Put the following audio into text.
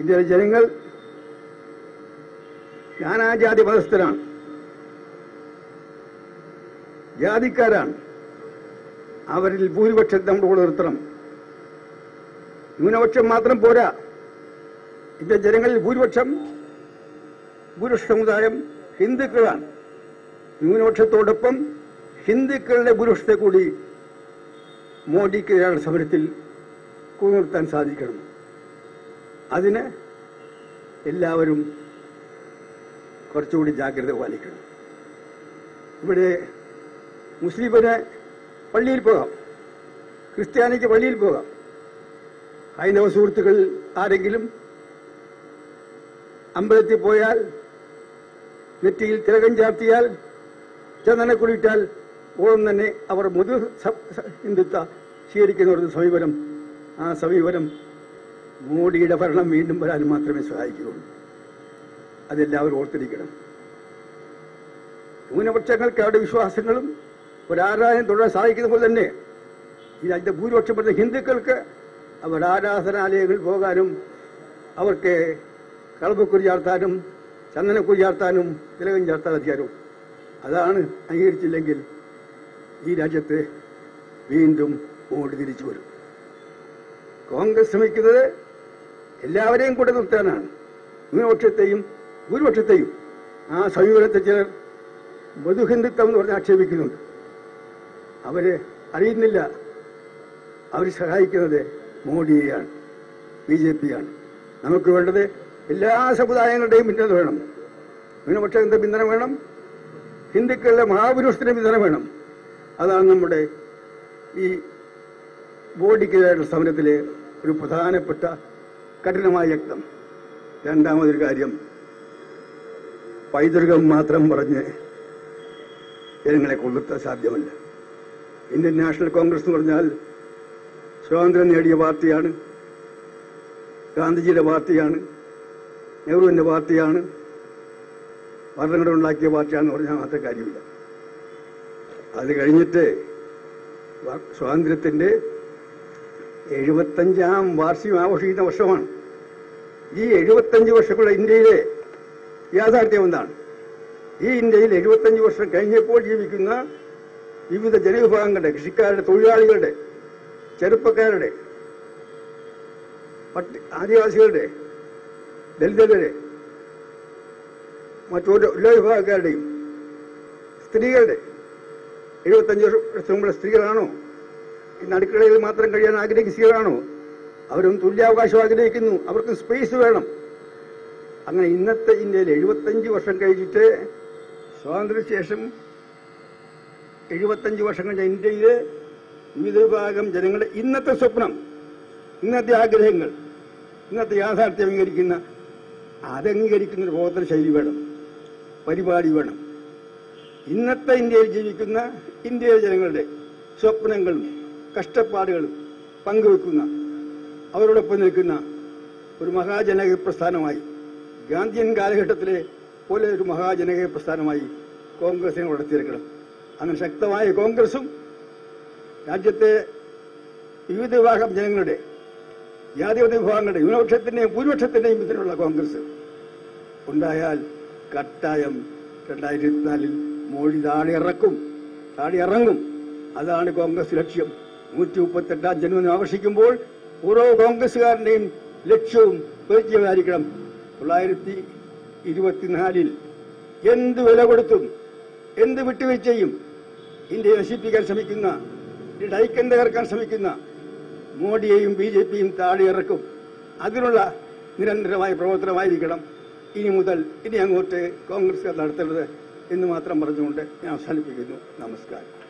ഇന്ത്യയിലെ ജനങ്ങൾ നാനാജാതി മതസ്ഥരാണ് ജാതിക്കാരാണ്. അവരിൽ ഭൂരിപക്ഷം നമ്മുടെ കൂടെ നിർത്തണം. ന്യൂനപക്ഷം മാത്രം പോരാ. ഇന്ത്യ ജനങ്ങളിൽ ഭൂരിപക്ഷം ഭൂരിപക്ഷ സമുദായം ഹിന്ദുക്കളാണ്. ന്യൂനപക്ഷത്തോടൊപ്പം ഹിന്ദുക്കളുടെ ഭൂരിപക്ഷത്തെ കൂടി മോഡിക്കെതിരായ സമരത്തിൽ കൂനിർത്താൻ സാധിക്കണം. അതിന് എല്ലാവരും കുറച്ചുകൂടി ജാഗ്രത പാലിക്കണം. ഇവിടെ മുസ്ലിമിന് പള്ളിയിൽ പോകാം. ക്രിസ്ത്യാനിക്ക് പള്ളിയിൽ പോകാം. ഹൈന്ദവ സുഹൃത്തുക്കൾ ആരെങ്കിലും അമ്പലത്തിൽ പോയാൽ നെറ്റിയിൽ തിലകം ചാർത്തിയാൽ ചന്ദനക്കുളിയിട്ടാൽ ഉടൻ തന്നെ അവർ മുതു ഹിന്ദുത്വ സ്വീകരിക്കുന്നവരുടെ സമീപനം ആ സമീപനം മോഡിയുടെ ഭരണം വീണ്ടും വരാൻ മാത്രമേ സഹായിക്കുകയുള്ളൂ അതെല്ലാവരും ഓർത്തിരിക്കണം. ന്യൂനപക്ഷങ്ങൾക്ക് അവരുടെ വിശ്വാസങ്ങളും ഒരാരാധന തുടരാൻ സാധിക്കുന്ന പോലെ തന്നെ ഈ രാജ്യത്തെ ഭൂരിപക്ഷം പറഞ്ഞ ഹിന്ദുക്കൾക്ക് അവർ ആരാധനാലയങ്ങളിൽ പോകാനും അവർക്ക് കളപ്പക്കുരി ചാർത്താനും ചന്ദനക്കുരി ചാർത്താനും തിലകം ചാർത്താൻ അധികാരവും. അതാണ് അംഗീകരിച്ചില്ലെങ്കിൽ ഈ രാജ്യത്ത് വീണ്ടും ഓടി തിരിച്ചു വരും. കോൺഗ്രസ് ശ്രമിക്കുന്നത് എല്ലാവരെയും കൂടെ നിർത്താനാണ്. ന്യൂനപക്ഷത്തെയും ഭൂരിപക്ഷത്തെയും ആ സമീപനത്തെ ചിലർ മധുഹിന്ദുത്വം എന്ന് പറഞ്ഞ് ആക്ഷേപിക്കുന്നുണ്ട്. അവരെ അറിയുന്നില്ല. അവർ സഹായിക്കുന്നത് മോഡിയെയാണ് ബി ജെ പിയാണ്. നമുക്ക് വേണ്ടത് എല്ലാ സമുദായങ്ങളുടെയും പിന്തുണ വേണം. ന്യൂനപക്ഷത്തിന്റെ പിന്തുണ വേണം. ഹിന്ദുക്കളുടെ മഹാപുരുഷത്തിന്റെ പിന്തുണ വേണം. അതാണ് നമ്മുടെ ഈ ബോഡിക്കെതിരായിട്ടുള്ള സമരത്തിലെ ഒരു പ്രധാനപ്പെട്ട കഠിനമായ യക്തം രണ്ടാമതൊരു കാര്യം പൈതൃകം മാത്രം പറഞ്ഞ് ജനങ്ങളെ കൊള്ളുത്താൻ സാധ്യമല്ല. ഇന്ത്യൻ നാഷണൽ കോൺഗ്രസ് എന്ന് പറഞ്ഞാൽ സ്വാതന്ത്ര്യം നേടിയ പാർട്ടിയാണ് ഗാന്ധിജിയുടെ പാർട്ടിയാണ് നെഹ്റുവിന്റെ പാർട്ടിയാണ് ഭരണഘടന ഉണ്ടാക്കിയ പാർട്ടിയാണെന്ന് പറഞ്ഞാൽ മാത്രം കാര്യമില്ല. അത് കഴിഞ്ഞിട്ട് സ്വാതന്ത്ര്യത്തിന്റെ എഴുപത്തഞ്ചാം വാർഷികം ആഘോഷിക്കുന്ന വർഷമാണ്. ഈ എഴുപത്തഞ്ച് വർഷമുള്ള ഇന്ത്യയിലെ യാഥാർത്ഥ്യം എന്താണ്? ഈ ഇന്ത്യയിൽ എഴുപത്തഞ്ച് വർഷം കഴിഞ്ഞപ്പോൾ ജീവിക്കുന്ന വിവിധ ജനവിഭാഗങ്ങളുടെ കൃഷിക്കാരുടെ തൊഴിലാളികളുടെ ചെറുപ്പക്കാരുടെ ആദിവാസികളുടെ ദലിതരുടെ മറ്റൊരു എല്ലാ വിഭാഗക്കാരുടെയും സ്ത്രീകളുടെ എഴുപത്തഞ്ച് വർഷം മുമ്പുള്ള സ്ത്രീകളാണോ? ഇന്ന് അടുക്കളയിൽ മാത്രം കഴിയാൻ ആഗ്രഹിക്കുന്ന സ്ത്രീകളാണോ? അവരും തുല്യാവകാശം ആഗ്രഹിക്കുന്നു. അവർക്ക് സ്പേസ് വേണം. അങ്ങനെ ഇന്നത്തെ ഇന്ത്യയിൽ എഴുപത്തഞ്ച് വർഷം കഴിഞ്ഞിട്ട് സ്വാതന്ത്ര്യശേഷം എഴുപത്തഞ്ച് വർഷം കഴിഞ്ഞ ഇന്ത്യയിൽ വിവിധ വിഭാഗം ജനങ്ങളുടെ ഇന്നത്തെ സ്വപ്നം ഇന്നത്തെ ആഗ്രഹങ്ങൾ ഇന്നത്തെ യാഥാർത്ഥ്യം അംഗീകരിക്കുന്ന അതംഗീകരിക്കുന്ന ഒരു ബോധന ശൈലി വേണം. പരിപാടി വേണം. ഇന്നത്തെ ഇന്ത്യയിൽ ജീവിക്കുന്ന ഇന്ത്യയിലെ ജനങ്ങളുടെ സ്വപ്നങ്ങളും കഷ്ടപ്പാടുകളും പങ്കുവെക്കുന്ന അവരോടൊപ്പം നിൽക്കുന്ന ഒരു മഹാജനക പ്രസ്ഥാനമായി. ഗാന്ധിയൻ കാലഘട്ടത്തിലെ പോലെ ഒരു മഹാജനക പ്രസ്ഥാനമായി കോൺഗ്രസിനെ വളർത്തിയെടുക്കണം. അങ്ങനെ ശക്തമായ കോൺഗ്രസും രാജ്യത്തെ വിവിധ വിഭാഗം ജനങ്ങളുടെ ജാതിമത വിഭാഗങ്ങളുടെ ന്യൂനപക്ഷത്തിന്റെയും ഭൂരിപക്ഷത്തിന്റെയും ഇതിലുള്ള കോൺഗ്രസ് ഉണ്ടായാൽ കട്ടായം രണ്ടായിരത്തി ഇരുപത്തിനാലിൽ മോഡി താഴെ ഇറക്കും താഴെ ഇറങ്ങും അതാണ് കോൺഗ്രസ് ലക്ഷ്യം. നൂറ്റി മുപ്പത്തെട്ടാം ജന്മദിനം ആഘോഷിക്കുമ്പോൾ ഓരോ കോൺഗ്രസുകാരന്റെയും ലക്ഷ്യവും പരിചയമായിരിക്കണം. തൊള്ളായിരത്തി ഇരുപത്തിനാലിൽ എന്ത് വില കൊടുത്തും എന്ത് വിട്ടുവീഴ്ചയും ഇന്ത്യയെ നശിപ്പിക്കാൻ ശ്രമിക്കുന്ന ഇന്ത്യയുടെ ഐക്യം തകർക്കാൻ ശ്രമിക്കുന്ന മോഡിയെയും ബി ജെ പിയും താഴെ ഇറക്കും അതിനുള്ള നിരന്തരമായ പ്രവർത്തനമായിരിക്കണം ഇനി മുതൽ ഇനി അങ്ങോട്ട് കോൺഗ്രസ് നടത്തേണ്ടത് എന്ന് മാത്രം പറഞ്ഞുകൊണ്ട് ഞാൻ അവസാനിപ്പിക്കുന്നു. നമസ്കാരം.